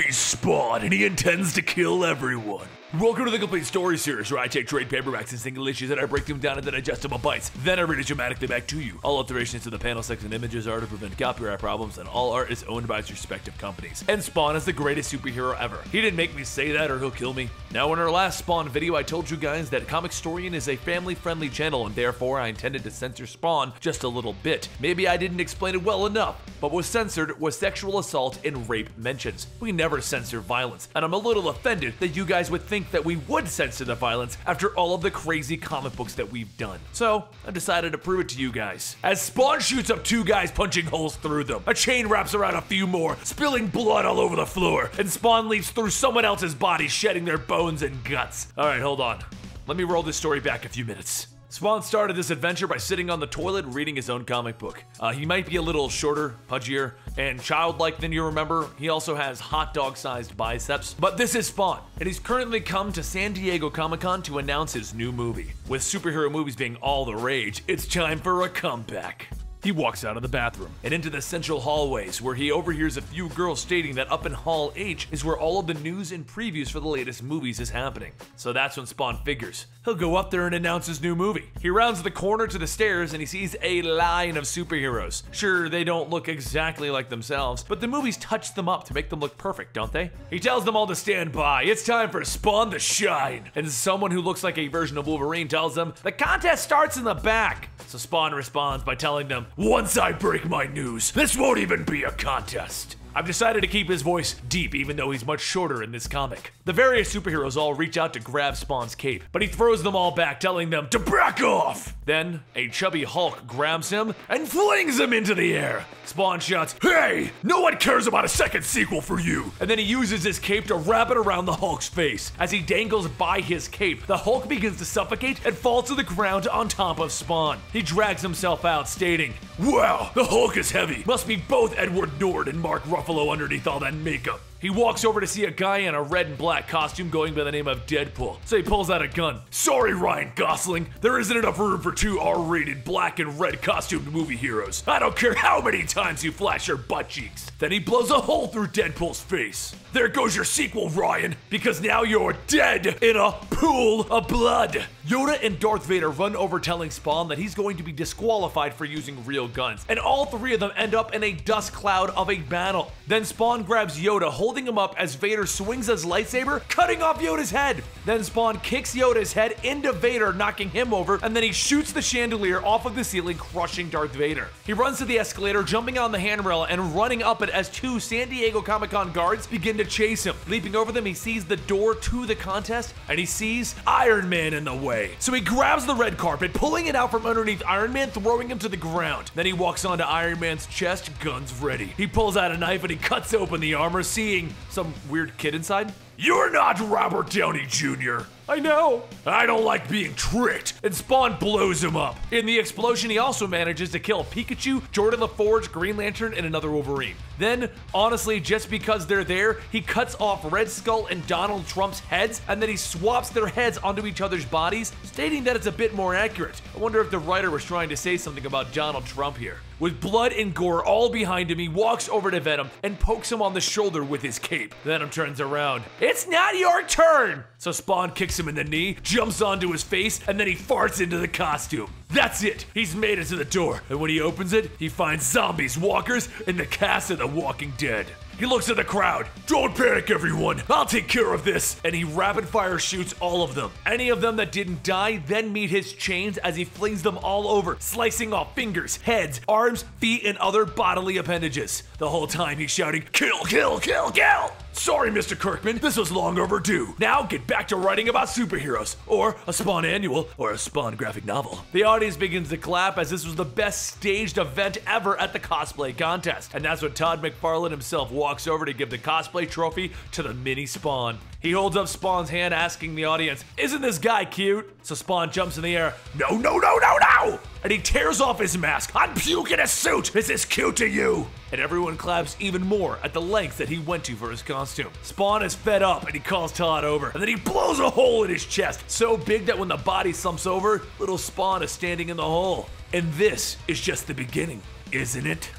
He's Spawn, and he intends to kill everyone. Welcome to the Complete Story Series, where I take trade paperbacks and single issues and I break them down into digestible bites. Then I read it dramatically back to you. All alterations to the panel, text, and images are to prevent copyright problems, and all art is owned by its respective companies. And Spawn is the greatest superhero ever. He didn't make me say that, or he'll kill me. Now, in our last Spawn video, I told you guys that Comicstorian is a family-friendly channel, and therefore I intended to censor Spawn just a little bit. Maybe I didn't explain it well enough, but what was censored was sexual assault and rape mentions. We never censor violence, and I'm a little offended that you guys would think that we would censor the violence after all of the crazy comic books that we've done. So, I decided to prove it to you guys. As Spawn shoots up two guys punching holes through them, a chain wraps around a few more, spilling blood all over the floor, and Spawn leaps through someone else's body, shedding their bones and guts. Alright, hold on. Let me roll this story back a few minutes. Spawn started this adventure by sitting on the toilet reading his own comic book. Uh, he might be a little shorter, pudgier, and childlike than you remember. He also has hot dog sized biceps. But this is Spawn, and he's currently come to San Diego Comic Con to announce his new movie. With superhero movies being all the rage, it's time for a comeback. He walks out of the bathroom and into the central hallways where he overhears a few girls stating that up in Hall H is where all of the news and previews for the latest movies is happening. So that's when Spawn figures. He'll go up there and announce his new movie. He rounds the corner to the stairs and he sees a line of superheroes. Sure, they don't look exactly like themselves, but the movies touch them up to make them look perfect, don't they? He tells them all to stand by. It's time for Spawn to shine. And someone who looks like a version of Wolverine tells them, the contest starts in the back. So Spawn responds by telling them, once I break my news, this won't even be a contest. I've decided to keep his voice deep even though he's much shorter in this comic. The various superheroes all reach out to grab Spawn's cape, but he throws them all back, telling them to back off! Then, a chubby Hulk grabs him and flings him into the air. Spawn shouts, Hey! No one cares about a second sequel for you! And then he uses his cape to wrap it around the Hulk's face. As he dangles by his cape, the Hulk begins to suffocate and falls to the ground on top of Spawn. He drags himself out, stating, Wow, the Hulk is heavy. Must be both Edward Norton and Mark Ruffalo underneath all that makeup. He walks over to see a guy in a red and black costume going by the name of Deadpool. So he pulls out a gun. Sorry, Ryan Gosling. There isn't enough room for two R rated black and red costumed movie heroes. I don't care how many times you flash your butt cheeks. Then he blows a hole through Deadpool's face. There goes your sequel, Ryan, because now you're dead in a pool of blood. Yoda and Darth Vader run over telling Spawn that he's going to be disqualified for using real guns, and all three of them end up in a dust cloud of a battle. Then Spawn grabs Yoda, holding him up as Vader swings his lightsaber, cutting off Yoda's head. Then Spawn kicks Yoda's head into Vader, knocking him over, and then he shoots the chandelier off of the ceiling, crushing Darth Vader. He runs to the escalator, jumping on the handrail and running up it as two San Diego Comic Con guards begin to chase him. Leaping over them, he sees the door to the contest, and he sees Iron Man in the way. So he grabs the red carpet, pulling it out from underneath Iron Man, throwing him to the ground. Then he walks onto Iron Man's chest, guns ready. He pulls out a knife and he cuts open the armor, seeing some weird kid inside. You're not Robert Downey Jr. I know. I don't like being tricked. And Spawn blows him up. In the explosion, he also manages to kill Pikachu, Geordi LaForge, Green Lantern, and another Wolverine. Then, honestly, just because they're there, he cuts off Red Skull and Donald Trump's heads, and then he swaps their heads onto each other's bodies, stating that it's a bit more accurate. I wonder if the writer was trying to say something about Donald Trump here. With blood and gore all behind him, he walks over to Venom and pokes him on the shoulder with his cape. Venom turns around. It's not your turn! So Spawn kicks him in the knee, jumps onto his face, and then he farts into the costume. That's it! He's made it to the door, and when he opens it, he finds zombies, walkers, and the cast of The Walking Dead. He looks at the crowd. Don't panic, everyone. I'll take care of this. And he rapid fire shoots all of them. Any of them that didn't die then meet his chains as he flings them all over, slicing off fingers, heads, arms, feet, and other bodily appendages. The whole time he's shouting, kill, kill, kill, kill. Sorry, Mr. Kirkman, this was long overdue. Now get back to writing about superheroes, or a Spawn annual, or a Spawn graphic novel. The audience begins to clap as this was the best staged event ever at the cosplay contest. And that's when Todd McFarlane himself walks over to give the cosplay trophy to the mini Spawn. He holds up Spawn's hand, asking the audience, Isn't this guy cute? So Spawn jumps in the air, No, no, no, no, no! And he tears off his mask. I'm puking a suit! Is this cute to you? And everyone claps even more at the lengths that he went to for his costume. Spawn is fed up and he calls Todd over. And then he blows a hole in his chest, so big that when the body slumps over, little Spawn is standing in the hole. And this is just the beginning, isn't it?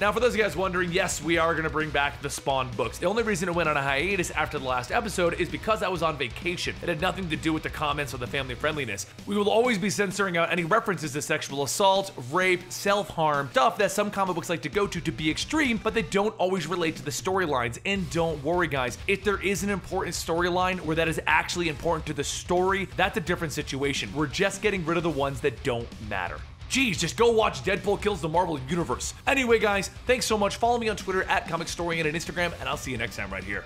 Now, for those of you guys wondering, yes, we are going to bring back the Spawn books. The only reason it went on a hiatus after the last episode is because I was on vacation. It had nothing to do with the comments or the family friendliness. We will always be censoring out any references to sexual assault, rape, self harm, stuff that some comic books like to go to to be extreme, but they don't always relate to the storylines. And don't worry, guys, if there is an important storyline where that is actually important to the story, that's a different situation. We're just getting rid of the ones that don't matter. Geez, just go watch Deadpool Kills the Marvel Universe. Anyway, guys, thanks so much. Follow me on Twitter at Comicstorian Instagram, and I'll see you next time right here.